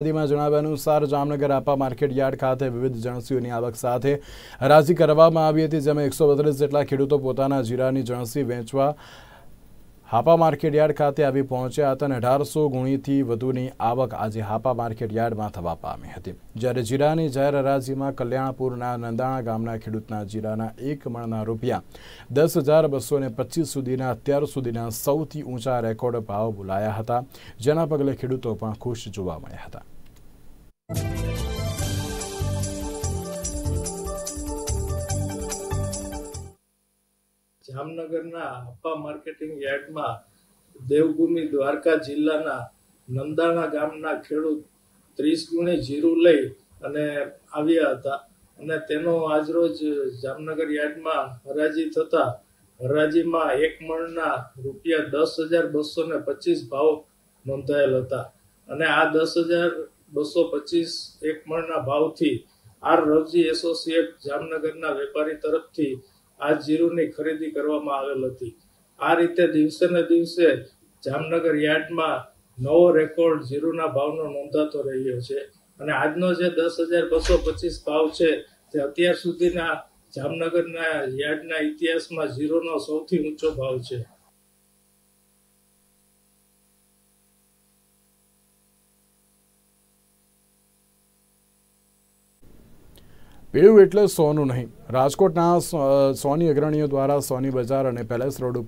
યાદીમાં જણાવ્યા અનુસાર જામનગર આપા માર્કેટ યાર્ડ ખાતે વિવિધ જણસીઓની આવક સાથે હરાજી કરવામાં આવી હતી, જેમાં એકસો બત્રીસ જેટલા ખેડૂતો પોતાના જીરાની જણસી વેચવા હાપા માર્કેટ યાર્ડ ખાતે આવી પહોંચ્યા હતા અને અઢારસો ગુણીથી વધુની આવક આજે હાપા માર્કેટ યાર્ડમાં થવા પામી હતી. જ્યારે જીરાની જાહેર હરાજીમાં કલ્યાણપુરના નંદાણા ગામના ખેડૂતના જીરાના એક મણના રૂપિયા દસ હજાર બસો પચીસ સુધીના અત્યાર સુધીના સૌથી ઊંચા રેકોર્ડ ભાવ બોલાયા હતા, જેના પગલે ખેડૂતો પણ ખુશ જોવા મળ્યા હતા. જામનગરના અપ્પા માર્કેટિંગ યાર્ડમાં દેવભૂમિ દ્વારકા જિલ્લાના નંદાણા ગામના ખેડૂત ત્રીસ ગુણી જીરું લઈ અને આવ્યા હતા. અને તેનો આજરોજ જામનગર યાર્ડમાં હરાજી થતા હરાજીમાં એક મણના રૂપિયા દસ હજાર બસો ને પચીસ ભાવ નોંધાયેલ હતા. અને આ દસ હજાર બસો પચીસ એક મણના ભાવથી આર રવજી એસોસિએટ જામનગરના વેપારી તરફથી આ જીરુની ખરીદી કરવામાં આવેલ હતી. આ રીતે દિવસે ને દિવસે જામનગર યાર્ડમાં નવો રેકોર્ડ જીરુના ભાવનો નોંધાતો રહ્યો છે અને આજનો જે દસ હજાર બસો પચીસ ભાવ છે તે અત્યાર સુધીના જામનગરના યાર્ડના ઇતિહાસમાં જીરોનો સૌથી ઊંચો ભાવ છે. પીળું એટલે સોનું નહીં. રાજકોટના સોની અગ્રણીઓ દ્વારા સોની બજાર અને પેલેસ રોડ